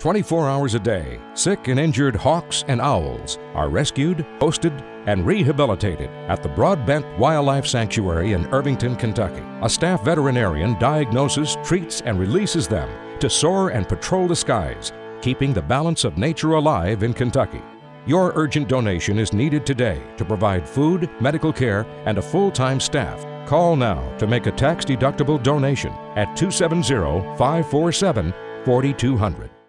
24 hours a day, sick and injured hawks and owls are rescued, hosted, and rehabilitated at the Broadbent Wildlife Sanctuary in Irvington, Kentucky. A staff veterinarian diagnoses, treats, and releases them to soar and patrol the skies, keeping the balance of nature alive in Kentucky. Your urgent donation is needed today to provide food, medical care, and a full time staff. Call now to make a tax deductible donation at 270 547 4200.